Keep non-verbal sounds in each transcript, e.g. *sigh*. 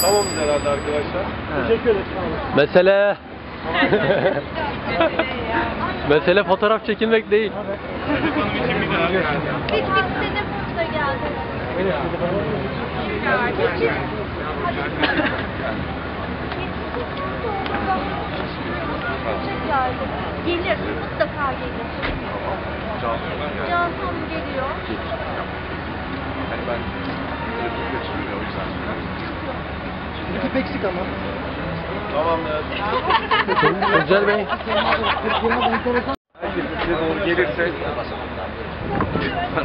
Tamamız herhalde arkadaşlar. Teşekkür ederim. Mesele *laughs* mesele fotoğraf çekilmek değil. Biz biz telefonla geldik. geldi. Gelir, mutlaka gelir. Cansım geliyor. Hani ben telefonu kaçırmıyor o yüzden. Ekip eksik ama. Tamamdır. *laughs* Güzel Bey. Herkes size doğru gelirse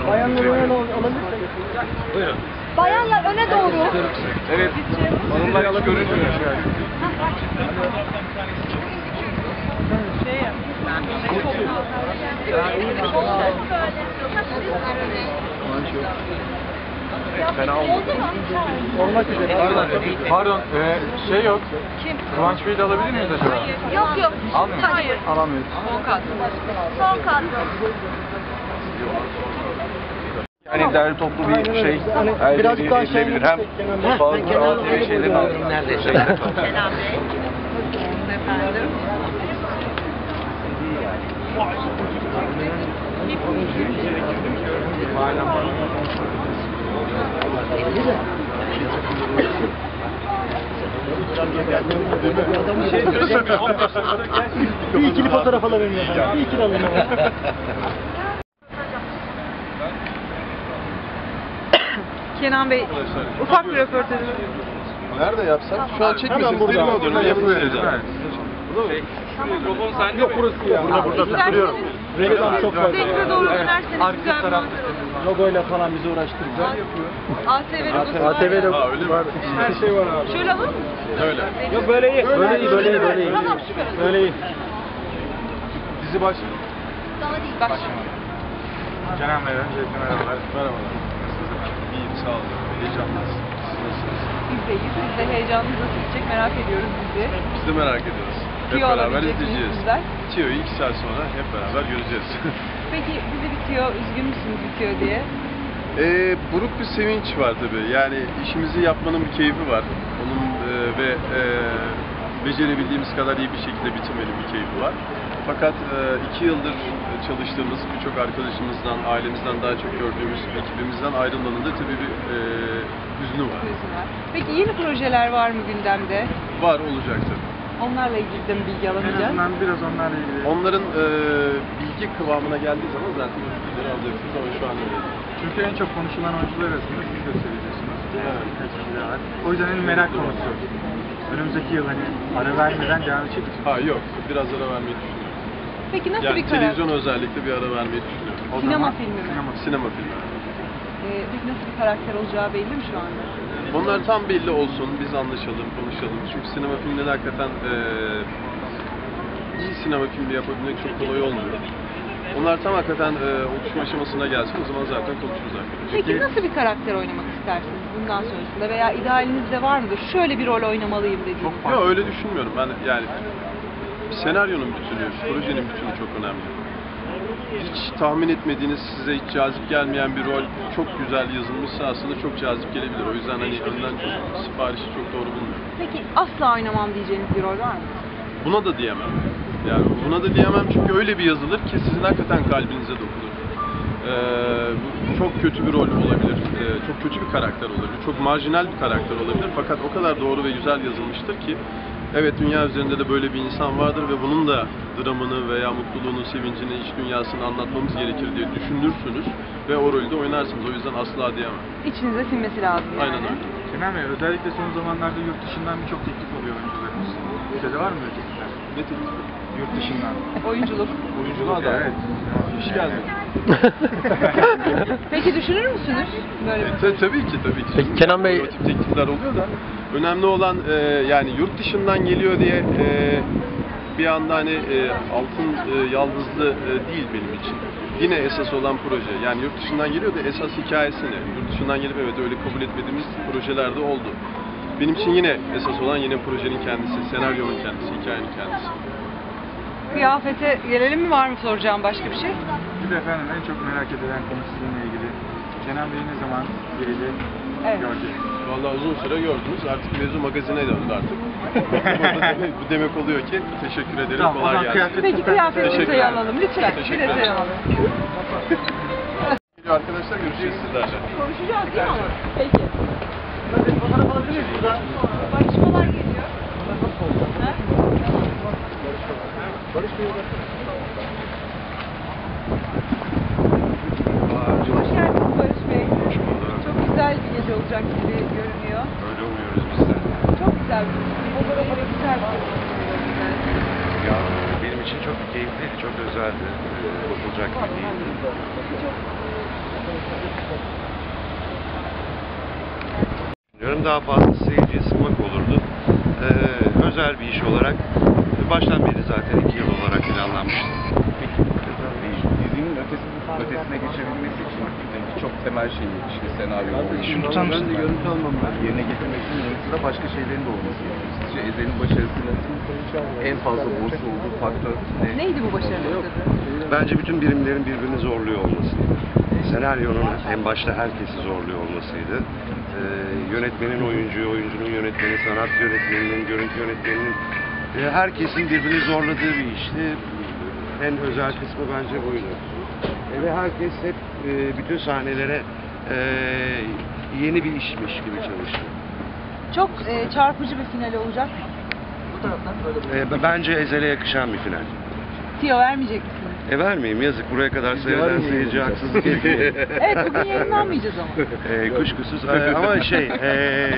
Bayanları söyleyeyim. öyle alabilirsek. Buyurun. Bayanlar öne doğru. Evet. Hanımlar hiç görünmüyor şu an. Fena olmadı. Oldu? Olmak üzere. Pardon, pardon ee, şey yok. Kim? Kıvanç Bey'i de alabilir miyiz acaba? Yok yok. Almıyor musun? Hayır. Alamıyoruz. Son kat. Yani derli toplu bir şey. Hani elde birazcık daha aşağı edilebilir. Hem ağır Bey'i şeylerin altında. Neredeyse. Şeyler Kenan Bey. Efendim. Bir ikili fotoğraf alabilirim. efendim. Bir ikili efendim. Kenan Bey, ufak bir röportaj. Nerede yapsak? Şu an çekmesek Hemen burada. değil mi? Dönüp yapıyoruz. Yok burası ya. Burada burada takılıyorum. Reklam çok fazla. Denize doğru dönerseniz güzel bir. Logoyla falan bizi uğraştıracak. ATV logosu var. ATV ya. logo. Ha öyle? Her şey var abi. Şöyle alır mısın? Öyle. Yok böyle iyi. Böyle iyi, böyle iyi, böyle iyi. Tamam süper. Böyle iyi. Dizi başlıyor. Daha değil. Bak. Kenan Bey öncelikle merhabalar. Merhabalar. Nasılsınız? İyiyim sağ olun. Heyecanlıyız. Siz nasılsınız? Biz de iyiyiz. Biz de heyecanlı nasıl gidecek merak ediyoruz bizi. Biz de merak ediyoruz. Hep Tüyo beraber alabilecek miyiz izleyeceğiz. bizler? Tiyo'yu iki saat sonra hep beraber göreceğiz. *laughs* Peki bizi bitiyor, üzgün müsünüz bitiyor diye? Ee, buruk bir sevinç var tabii. Yani işimizi yapmanın bir keyfi var. Onun e, ve e, becerebildiğimiz kadar iyi bir şekilde bitirmenin bir keyfi var. Fakat e, iki yıldır çalıştığımız birçok arkadaşımızdan, ailemizden daha çok gördüğümüz ekibimizden ayrılmanın da tabii bir e. Üzgün var. Peki yeni projeler var mı gündemde? Var olacak tabii. Onlarla ilgili de mi bilgi alamayacağız? biraz onlarla ilgili. Onların e, bilgi kıvamına geldiği zaman zaten o bilgileri alacaksınız ama şu an öyle değil. Çünkü en çok konuşulan oyuncular arasında siz de. Evet. Birkaç kişi daha var. O yüzden en merak konusu. Önümüzdeki yıl hani ara vermeden devam edecek misiniz? Ha yok, biraz ara vermeyi düşünüyorum. Peki nasıl Yani bir karar? televizyon özellikle bir ara vermeyi düşünüyorum. O Sinema zaman- filmi mi? Sinema Sinema filmi. Peki nasıl bir karakter olacağı belli mi şu anda? Onlar tam belli olsun, biz anlaşalım, konuşalım. Çünkü sinema filmleri hakikaten eee iyi sinema filmi yapabilmek çok kolay olmuyor. Onlar tam hakikaten eee oluşma aşamasına gelsin, o zaman zaten konuşuruz arkadaşlar. Peki nasıl bir karakter oynamak istersiniz bundan sonrasında veya idealinizde var mıdır? Şöyle bir rol oynamalıyım dediğiniz. Yok öyle düşünmüyorum. Ben yani senaryonun bütünü, projenin bütünü çok önemli. Hiç tahmin etmediğiniz, size hiç cazip gelmeyen bir rol çok güzel yazılmışsa aslında çok cazip gelebilir. O yüzden hani önden çok siparişi çok doğru bulmuyorum. Peki asla oynamam diyeceğiniz bir rol var mı? Buna da diyemem. Yani buna da diyemem çünkü öyle bir yazılır ki sizin hakikaten kalbinize dokunur. Ee, bu çok kötü bir rol olabilir, ee, çok kötü bir karakter olabilir, çok marjinal bir karakter olabilir. Fakat o kadar doğru ve güzel yazılmıştır ki evet dünya üzerinde de böyle bir insan vardır ve bunun da dramını veya mutluluğunu, sevincini, iç dünyasını anlatmamız gerekir diye düşünürsünüz ve o rolü de oynarsınız. O yüzden asla diyemem. İçinize sinmesi lazım yani. Aynen öyle. Kenan Bey özellikle son zamanlarda yurt dışından birçok teklif oluyor oyuncularımız. Size de var mı öyle teklifler? Ne teklifi? Yurt dışından. Oyunculuk. Oyunculuğa da Evet. hiç gelmedi. *laughs* Peki düşünür müsünüz böyle bir E, ta- tabii ki tabii ki. Peki Kenan Bey- O tip teklifler oluyor da önemli olan e, yani yurt dışından geliyor diye e, bir anda hani e, altın e, yaldızlı e, değil benim için. Yine esas olan proje. Yani yurt dışından geliyor da esas hikayesini. Yurt dışından gelip evet öyle kabul etmediğimiz projeler de oldu. Benim için yine esas olan yine projenin kendisi, senaryonun kendisi, hikayenin kendisi. Kıyafete gelelim mi var mı soracağım başka bir şey? Bir de efendim en çok merak edilen konu sizinle ilgili. Kenan Bey'i ne zaman gelecek Evet. göreceğiz? Vallahi uzun süre gördünüz. Artık mevzu magazine döndü artık. Burada demek- Bu demek oluyor ki teşekkür ederim. Tamam, o kolay zaman gelsin. kıyafet Peki kıyafet Teşekkür detayı ederim. alalım lütfen. Bir Teşekkür ederim. alalım. Arkadaşlar görüşeceğiz sizlerle. Konuşacağız değil mi? Peki. Barışmalar geliyor. Ha? Hoş geldiniz Barış Bey. Çok güzel bir gece olacak gibi görünüyor. Öyle umuyoruz biz de. Çok güzel bir Fotoğrafı ve güzel güzel. Ya benim için çok keyifliydi, çok özeldi. Ee, Unutulacak gibi değildi. Düşünüyorum daha fazla seyirciyi sıkmak olurdu. Ee, özel bir iş olarak baştan beri zaten iki yıl olarak planlanmıştı. Dizinin ötesine, ötesine geçebilmesi için çok temel şey işte senaryo olması. Şunu mısın? Ben de görüntü almamlar yerine getirmek için yanı sıra başka şeylerin de olması gerekiyor. Sizce Ezel'in başarısının en fazla borçlu olduğu faktör ne? Neydi bu başarının sırrı? Bence bütün birimlerin birbirini zorluyor olmasıydı. Senaryonun en başta herkesi zorluyor olmasıydı. Ee, yönetmenin oyuncuyu, oyuncunun yönetmeni, sanat yönetmeninin, görüntü yönetmeninin e, herkesin birbirini zorladığı bir işti. En özel kısmı bence buydu. E, ve herkes hep e, bütün sahnelere e, yeni bir işmiş gibi çalıştı. Çok e, çarpıcı bir final olacak. E, bence Ezel'e yakışan bir final. Tiyo vermeyecek misiniz? E vermeyeyim yazık buraya kadar seyreden seyirci haksızlık etmeyin. *laughs* Evet bugün yayınlanmayacağız ama. Ee, kuşkusuz Ee, ama şey ee,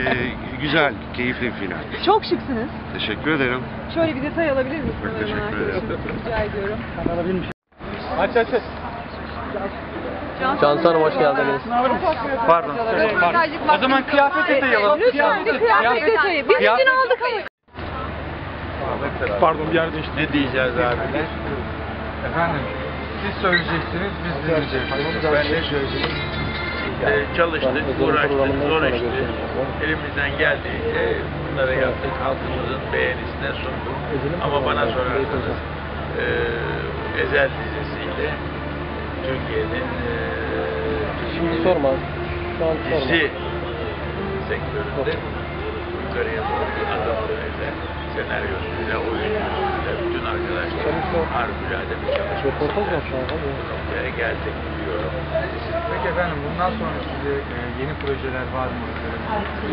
güzel, keyifli bir final. Çok şıksınız. Teşekkür ederim. Şöyle bir detay alabilir miyiz? Çok kameraman teşekkür ederim. arkadaşım? Rica ediyorum. Aç aç aç. Cansu Hanım hoş geldiniz. Pardon. O zaman kıyafet detayı alalım. Lütfen bir kıyafet detayı. Biz izin aldık ama. Pardon bir yer değişti. Ne diyeceğiz abiler? Efendim siz söyleyeceksiniz biz dinleyeceğiz. Ben söyleyeyim? Ee, çalıştık, uğraştık, zor işti. Elimizden geldi. Ee, bunları yaptık. Halkımızın beğenisine sunduk. Ama bana sorarsanız e, Ezel dizisiyle Türkiye'nin e, Şimdi sorma. Şu an sorma. dizi sektöründe yukarıya doğru bir adımdı Ezel. Senaryosuyla, oyuncusuyla, bütün arkadaşlar harikulade bir çalışma. Bu noktaya geldik diyorum. Peki efendim bundan sonra size e, yeni projeler var mı?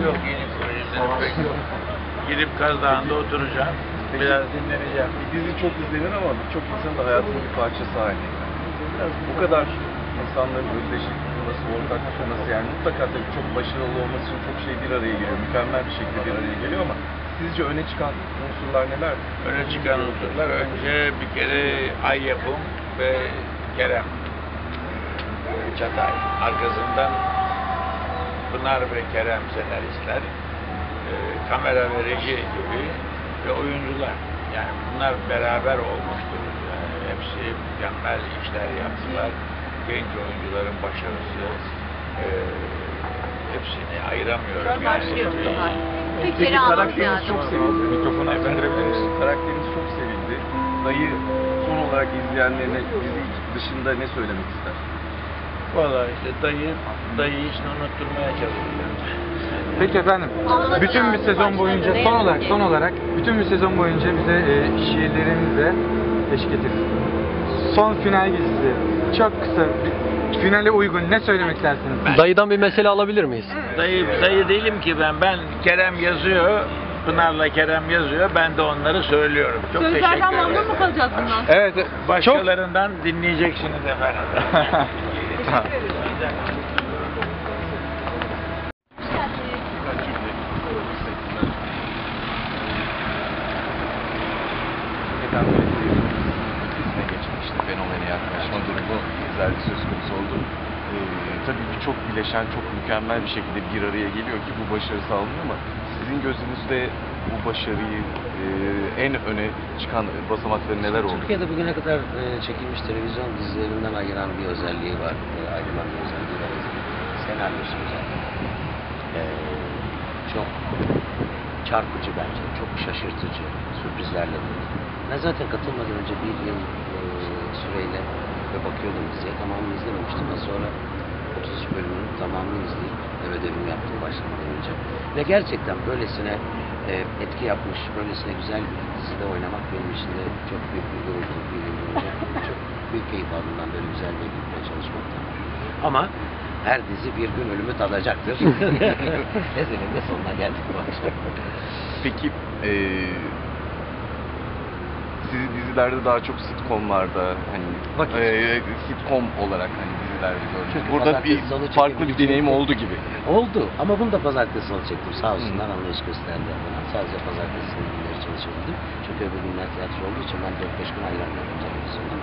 Yok yeni projelerim pek yok. Gidip Kaz Dağı'nda oturacağım. Biraz dinleneceğim. Dizi çok izlenir ama birçok insanın da hayatının bir parçası haline geldi. Biraz bu kadar insanların özdeşlik kurması, ortak kurması yani mutlaka tabii çok başarılı olması için çok şey bir araya geliyor. Mükemmel bir şekilde bir araya geliyor ama sizce öne çıkan unsurlar neler? Öne çıkan unsurlar önce bir kere Ay Yapım ve Kerem Çatay. Arkasından Pınar ve Kerem senaristler, e, kamera ve reji gibi ve oyuncular. Yani bunlar beraber olmuştur. Yani hepsi mükemmel işler yaptılar. Genç oyuncuların başarısı, e, hepsini ayıramıyorum. Yani. Fikirleri almak karakteriniz lazım. çok sevildi. Mikrofonu sindirebilir misin? Karakteriniz çok sevildi. Dayı son olarak izleyenlerine dizi dışında ne söylemek ister? Valla işte dayı, dayı işini unutturmaya çalışıyorum. Peki efendim. Bütün bir sezon boyunca son olarak son olarak bütün bir sezon boyunca bize e, şiirlerinizle eşlik edin. Son final gecesi. Çok kısa. bir- Finale uygun ne söylemek istersiniz? Dayıdan bir mesele alabilir miyiz? Dayı, dayı değilim ki ben. Ben Kerem yazıyor, Pınar'la Kerem yazıyor. Ben de onları söylüyorum. Çok Sözlerden teşekkür memnun ederim. mu kalacağız bundan? Evet. Çok Başkalarından dinleyeceksiniz efendim. *laughs* Neden böyle dizine geçmişti, fenomene yaklaşma durumu izlerde söz konusu oldu. Ee, tabii birçok bileşen çok mükemmel bir şekilde bir araya geliyor ki bu başarı sağlanıyor ama sizin gözünüzde bu başarıyı e, en öne çıkan basamakları neler oldu? Türkiye'de bugüne kadar e, çekilmiş televizyon dizilerinden ayıran bir özelliği var. E, ayrılan bir özelliği var. Senaryosu. E, çok çarpıcı bence. Çok şaşırtıcı. Sürprizlerle dolu. Ben zaten katılmadan önce bir yıl e, süreyle ve bakıyordum diziye. Tamamını izlememiştim. Ama sonra 33 bölümünü tamamını izleyip ev ödevimi yaptım başlamadan önce. Ve gerçekten böylesine e, etki yapmış, böylesine güzel bir dizide oynamak benim için de çok büyük bir gurur, bir olacak. *laughs* Çok büyük keyif aldım ben böyle güzel bir ekiple çalışmaktan. Ama her dizi bir gün ölümü tadacaktır. *laughs* Ezel'in de sonuna geldik bu akşam. Peki e, sizi dizilerde daha çok sitcomlarda hani Vakit. e, sitcom olarak hani dizilerde gördünüz. Çünkü Burada bir farklı bir çekebileceğim- deneyim oldu gibi. Oldu ama bunu da pazartesi salı çektim. Sağ olsunlar anlayış gösterdiler bana. Sadece pazartesi salı günleri çalışabildim. Çünkü öbür günler tiyatro olduğu için ben 4-5 gün ayrılmıyorum televizyonda.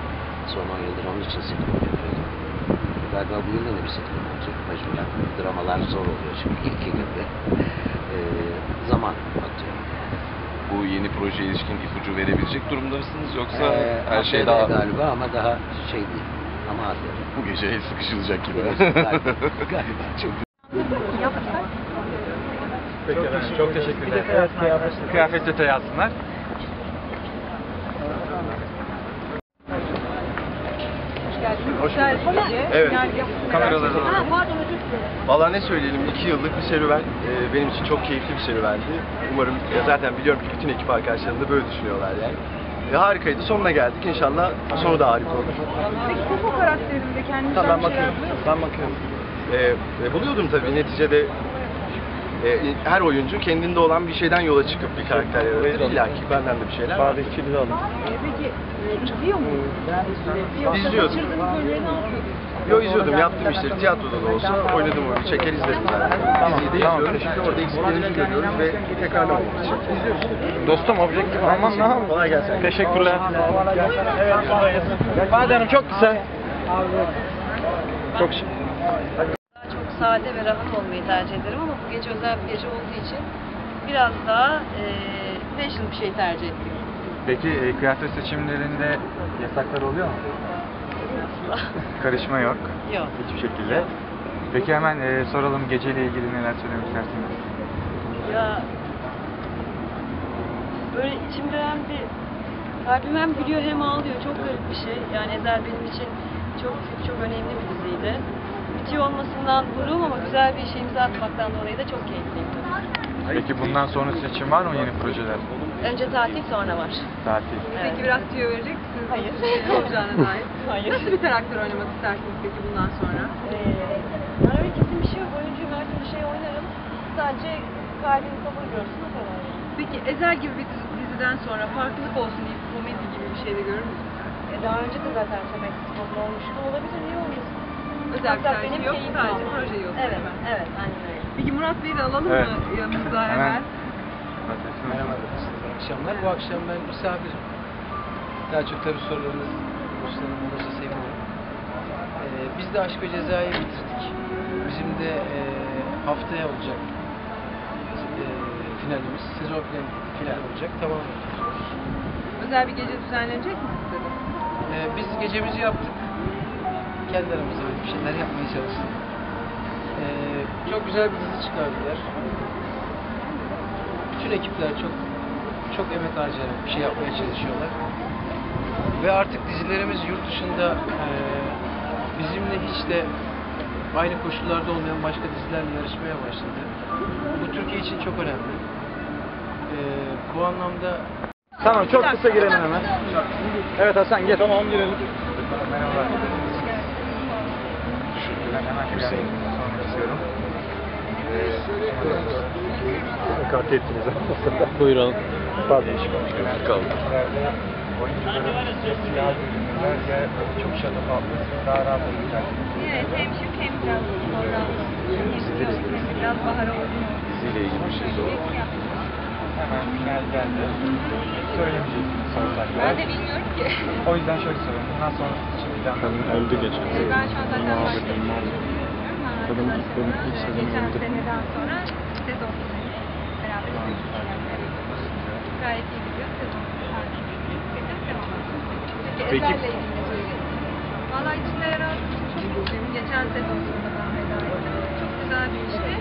Son 10 yıldır onun için sitcom yapıyordum. Galiba bu yılda da bir sitcom olacak mecburen. Dramalar zor oluyor çünkü ilk günde. *laughs* Ee, zaman atıyor. Bu yeni projeye ilişkin ipucu verebilecek durumda mısınız yoksa Ee, her şey haftaya daha galiba ama daha şey değil. Ama az yani. bu gece el sıkışılacak gibi. Galiba, çok Çok, teşekkür, çok teşekkürler. Kıyafet detayı alsınlar. Hoş geldiniz. Hoş Güzel bulduk. Evet. Özür dilerim. Valla ne söyleyelim, iki yıllık bir serüven. Ee, benim için çok keyifli bir serüvendi. Umarım, ya zaten biliyorum ki bütün ekip arkadaşlarım da böyle düşünüyorlar yani. E, harikaydı, sonuna geldik. İnşallah sonu da harika olur. Peki Koko karakterinde kendinizden Tamam, ben bir şeyler bakıyorum. buluyor musunuz? Ben bakıyorum. Ee, e, buluyordum tabii. Neticede e, her oyuncu kendinde olan bir şeyden yola çıkıp bir karakter yaratır. İlla ki benden de bir şeyler var. Ee, peki e, izliyor musunuz? Yoksa İzliyordum. kaçırdığınız bölümleri ne yapıyordunuz? Yo izliyordum, yaptım işleri. Tiyatroda da olsa oynadım oyunu. Çeker izlerim zaten. Diziyi de izliyorum çünkü orada eksiklerimizi görüyoruz ve tekrarlamamak için izliyoruz. Dostum objektif almam ne yapayım? Kolay gelsin. Teşekkürler. Hadi Hanım çok kısa. Çok şık. Daha çok sade ve rahat olmayı tercih ederim ama bu gece özel bir gece olduğu için biraz daha e, fashion bir şey tercih ettik. Peki e, kıyafet seçimlerinde yasaklar oluyor mu? *laughs* Karışma yok. Yok. Hiçbir şekilde. Peki hemen e, soralım geceyle ilgili neler söylemek istersiniz? Ya böyle içimde hem bir kalbim hem gülüyor hem ağlıyor. Çok garip bir şey. Yani Ezel benim için çok çok önemli bir diziydi. Bitiyor olmasından gururum ama güzel bir işe imza atmaktan dolayı da çok keyifliyim. Peki bundan sonrası için var mı yeni projeler? Önce tatil sonra var. Tatil. Peki biraz tüyo verecek misiniz? Hayır. Ne olacağına *laughs* dair. Hayır. Nasıl bir karakter oynamak istersiniz peki bundan sonra? Ee, yani öyle kesin bir şey yok. Oyuncuyum her türlü şey oynarım. Sadece kalbim kabul görsün o kadar. Peki Ezel gibi bir dizi- diziden sonra farklılık olsun diye komedi gibi bir şey de görür müsünüz? E, daha önce de zaten çok eksik olmuştu. Olabilir, niye olmasın? Özel bir benim yok, keyif sadece proje yiyorsun, Evet, evet, aynen öyle. Peki Murat Bey'i de alalım Evet. mı yanımıza Hemen. hemen? Merhaba akşamlar. Bu akşam ben misafirim. Daha çok tabii sorularınız, dostlarım olursa sevinirim. Ee, biz de Aşk ve Ceza'yı bitirdik. Bizim de e, haftaya olacak e, finalimiz, sezon finali, final olacak. Tamam. Özel bir gece düzenlenecek mi sizde de? Ee, biz gecemizi yaptık. Kendi aramızda böyle bir şeyler yapmaya çalıştık. Ee, çok güzel bir dizi çıkardılar. Bütün ekipler çok çok emek harcayarak bir şey yapmaya çalışıyorlar. Ve artık dizilerimiz yurt dışında e, bizimle hiç de aynı koşullarda olmayan başka dizilerle yarışmaya başladı. Bu Türkiye için çok önemli. Ee, bu anlamda Tamam çok kısa girelim hemen. Evet Hasan gel. Tamam girelim. Merhaba. Ben hemen istiyorum. Kart ettiniz Buyurun. Pardon. Kaldı. Çok şatafatlı daha rahat olacak. Evet, hem şık hem biraz modern. Biraz bahar oldu. Diziyle ilgili bir şey sor. Hemen final geldi. Söylemeyeceksiniz soracaklar. Ben de bilmiyorum ki. O yüzden şöyle sorayım. Bundan sonrası için planlarınız öldü geçen Ben şu an zaten başladım. Kadın ilk sezonu Geçen seneden sonra sezon finali. Beraber izledik. Gayet iyi gidiyor. Sezon finali. Devam Peki. İlgili söyleyeyim? Valla içinde yer aldığım için çok mutluyum. Geçen sezon sonradan veda ettim. Çok güzel bir işti.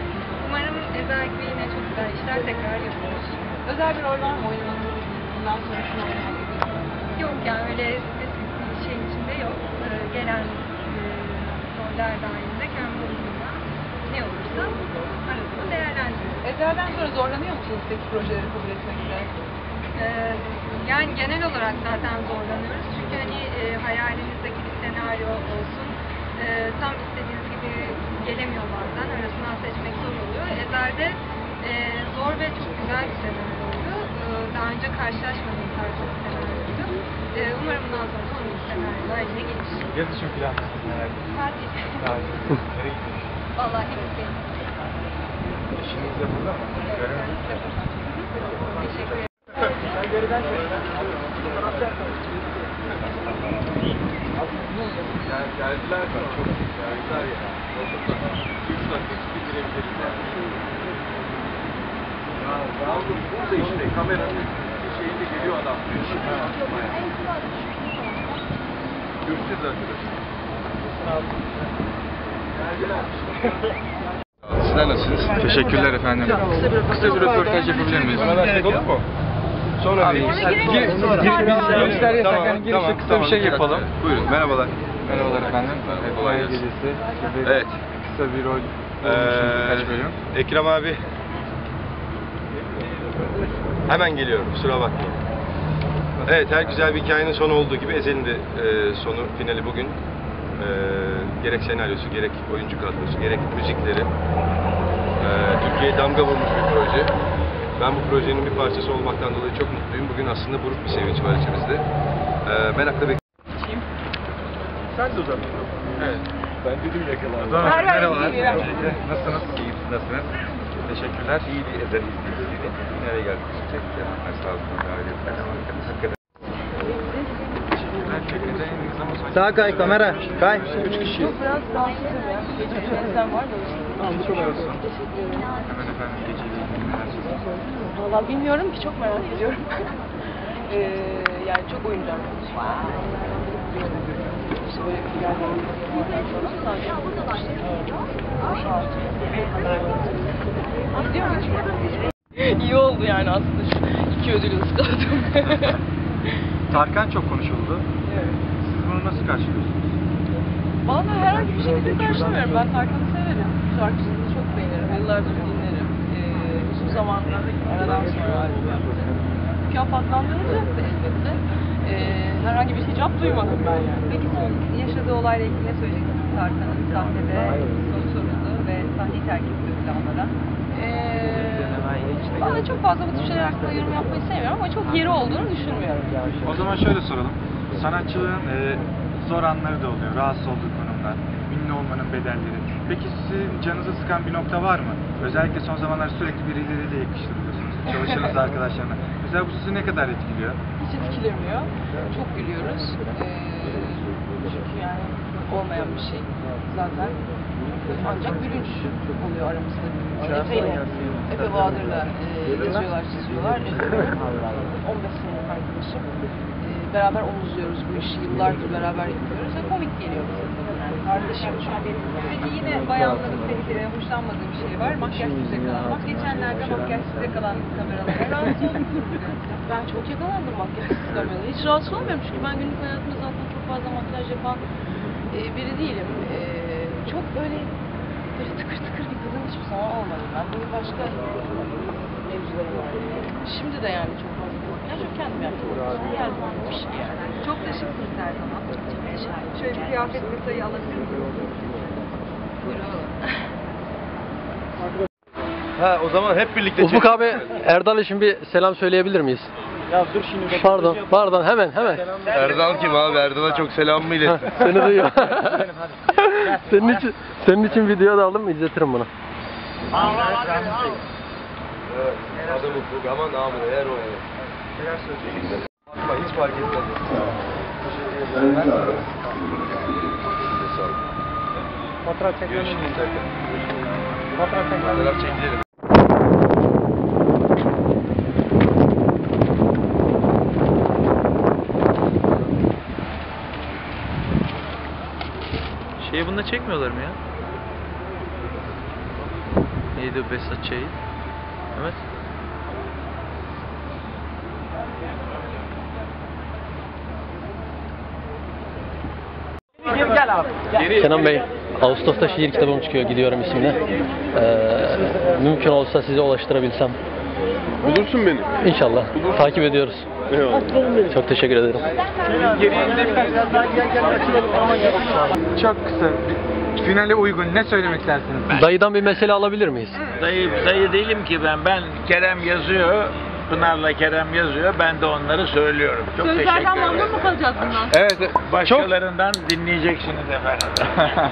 Umarım Ezel gibi yine çok güzel işler tekrar yapılır. Özel bir rol var mı oynamanız? Bundan sonra şunu oynamak istiyorum. Yok yani öyle spesifik bir şey içinde yok. Ee, gelen e, roller dahilinde kendi oyunumda ne olursa arasında değerlendiririz. Ezelden sonra zorlanıyor musunuz peki projeleri kabul etmekte? Ee, yani genel olarak zaten zorlanıyoruz çünkü hani e, hayalinizdeki bir senaryo olsun e, tam istediğiniz gibi gelemiyor bazen arasından seçmek zor oluyor. Ezel'de e, zor ve çok güzel bir senaryoydu. E, daha önce karşılaşmadığım tarzda bir senaryoydu. E, umarım bundan sonra onun bir senaryolar yine gelir. Yaz için planlısınız neler? Tatil. *laughs* Tatil. Nereye gidiyorsunuz? Vallahi hepsi. Eşiniz de burada mı? Göremedim. Teşekkür ederim. Geldiler mi? Çok geldiler ya. Üç dakika bildirebiliriz yani. Ya, daha bu- burada işte kameranın şeyinde geliyor adam. Görüşeceğiz arkadaşlar. Sizler nasılsınız? Teşekkürler efendim. Kısa bir röportaj yapabilir miyiz? Bana versek olur mu? Sonra Gir, gir, girişler yasak Tamam, yani girişte tamam, kısa tamam, bir şey yapalım. Buyurun, merhabalar. Merhabalar efendim. Merhaba, Kolay gelsin. Evet. Kısa bir rol. Ee, Ekrem abi. Hemen geliyorum, kusura bakmayın. Evet, her güzel bir hikayenin sonu olduğu gibi Ezel'in de e, sonu, finali bugün. E, gerek senaryosu, gerek oyuncu kadrosu, gerek müzikleri. E, Türkiye'ye damga vurmuş bir proje. Ben bu projenin bir parçası olmaktan dolayı çok mutluyum. Bugün aslında buruk bir sevinç var içimizde. E, merakla bekliyorum. Sen de uzat. Evet. Ben dedim yakala. O zaman Ver, ver, merhabalar. Öncelikle nasılsınız? İyiyim, siz nasılsınız? Teşekkürler. İyi bir Ezel izleyiciydi. Nereye geldik? Çek ya. Sağ olsun. Hakikaten. Sağ kay kamera. Kay. Üç kişi. Çok biraz rahatsızım ya. Geçmişinizden var da. Çok olsun. Hemen efendim geceyle ilgili neler? Valla bilmiyorum ki çok merak ediyorum. *laughs* ee, yani çok oyuncağım. İşte böyle bir yerden Gidiyor mu? İyi oldu yani aslında şu iki ödülü ıskaladım. Tarkan çok konuşuldu. evet. Siz bunu nasıl karşılıyorsunuz? Vallahi herhangi bir şekilde karşılamıyorum. Ben Tarkan'ı severim. Şarkısını çok beğenirim. Yıllardır dinlerim. Ee, uzun zamandır aradan sonra albüm yaptı. Mükafatlandırılacaktı elbette. Ee, herhangi bir icap duymadım ben yani. Peki son yaşadığı olayla ilgili ne söyleyeceksiniz Tarkan'ın sahnede soru soruldu ve sahneyi terk etti planlara? Ee, Valla çok fazla bu tür şeyler hakkında yorum yapmayı sevmiyorum ama çok yeri olduğunu düşünmüyorum. O zaman şöyle soralım. Sanatçılığın e, zor anları da oluyor. Rahatsız olduğu konumlar, ünlü olmanın bedelleri. Peki sizin canınızı sıkan bir nokta var mı? Özellikle son zamanlar sürekli birileriyle yakıştırılıyorsunuz. Çalıştığınız *laughs* arkadaşlarına. Mesela bu sizi ne kadar etkiliyor? Hiç etkilemiyor. Çok gülüyoruz. Ee, çünkü yani olmayan bir şey zaten. Ancak gülünç oluyor aramızda. Efe ile, Efe Bahadır'la e, yazıyorlar, çiziyorlar. Efe, 15 senelik arkadaşım. Beraber omuzluyoruz bu işi. Yıllardır beraber yapıyoruz ve komik geliyor bize. Yani kardeşim çünkü. Peki yine bayanların e, hoşlanmadığı bir şey var. Makyajsız yakalanmak. Geçenlerde makyajsız yakalandık kameralara. *laughs* Rahatsız oldunuz mu? Ben çok yakalandım makyajsız kamerada. Hiç rahatsız olmuyorum çünkü ben günlük hayatımda zaten çok fazla makyaj yapan e, biri değilim. E, çok böyle böyle tıkır tıkır bir kadın hiçbir zaman olmadım ben. Bunun başka mevzularım var. Şimdi de yani çok yok kendim yapıyorum. Her zaman bir şey yani. Çok şıksınız her zaman. Şöyle bir kıyafet detayı alabilir misiniz? Ha o zaman hep birlikte Ufuk abi Erdal için bir selam söyleyebilir miyiz? Ya dur şimdi. Pardon, pardon hemen hemen. Erdal kim abi? Erdal'a çok selamımı iletin. *laughs* Seni duyuyor. senin için senin için video da aldım izletirim bunu. Evet, adım Ufuk ama namı eğer o evet. Ama hiç fark etmez. Fotoğraf çekiyorum. Fotoğraf çekilelim. Şeyi bunda çekmiyorlar mı ya? Neydi o Besat şeyi? Evet. Kenan Bey Ağustos'ta şiir kitabım çıkıyor Gidiyorum isimli. Ee, mümkün olsa size ulaştırabilsem. Bulursun beni. İnşallah. Takip ediyoruz. Eyvallah. Çok teşekkür ederim. Çok kısa. Finale uygun ne söylemek istersiniz? Dayıdan bir mesele alabilir miyiz? Dayı, dayı değilim ki ben. Ben Kerem yazıyor. Pınar'la Kerem yazıyor. Ben de onları söylüyorum. Çok teşekkür Sözlerden ederim. memnun mu kalacağız bundan? Evet. Çok Başkalarından dinleyeceksiniz efendim. *laughs*